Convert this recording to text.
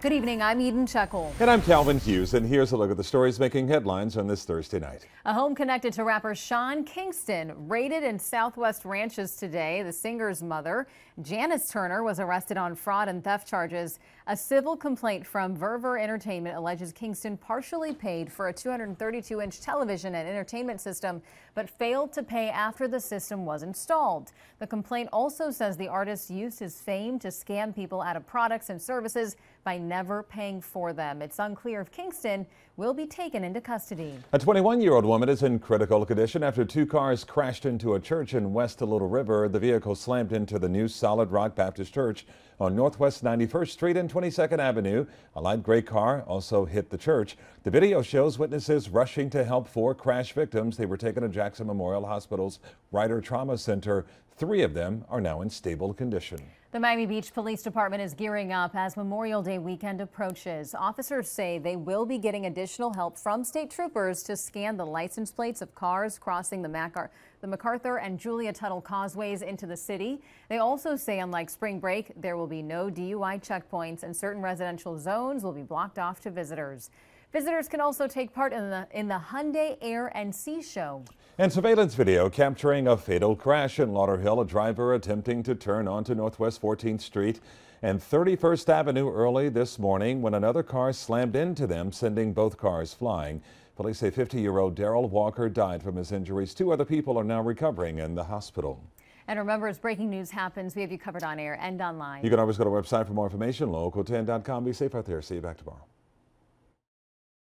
Good evening. I'm Eden Shekel. And I'm Calvin Hughes. And here's a look at the stories making headlines on this Thursday night. A home connected to rapper Sean Kingston raided in Southwest Ranches today. The singer's mother, Janice Turner, was arrested on fraud and theft charges. A civil complaint from Verver Entertainment alleges Kingston partially paid for a 232 inch television and entertainment system, but failed to pay after the system was installed. The complaint also says the artist used his fame to scam people out of products and services by never paying for them. It's unclear if Kingston will be taken into custody. A 21 year old woman is in critical condition after two cars crashed into a church in West Little River. The vehicle slammed into the new Solid Rock Baptist Church on Northwest 91st Street and 22nd Avenue. A light gray car also hit the church. The video shows witnesses rushing to help four crash victims. They were taken to Jackson Memorial Hospital's Ryder Trauma Center. Three of them are now in stable condition. The Miami Beach Police Department is gearing up as Memorial Day weekend approaches. Officers say they will be getting additional help from state troopers to scan the license plates of cars crossing the, Macar the MacArthur and Julia Tuttle causeways into the city. They also say, unlike spring break, there will be no DUI checkpoints and certain residential zones will be blocked off to visitors. Visitors can also take part in the, in the Hyundai Air and Sea Show. And surveillance video capturing a fatal crash in Lauderhill. A driver attempting to turn onto Northwest 14th Street and 31st Avenue early this morning when another car slammed into them, sending both cars flying. Police say 50-year-old Daryl Walker died from his injuries. Two other people are now recovering in the hospital. And remember, as breaking news happens, we have you covered on air and online. You can always go to our website for more information, local10.com. Be safe out there. See you back tomorrow.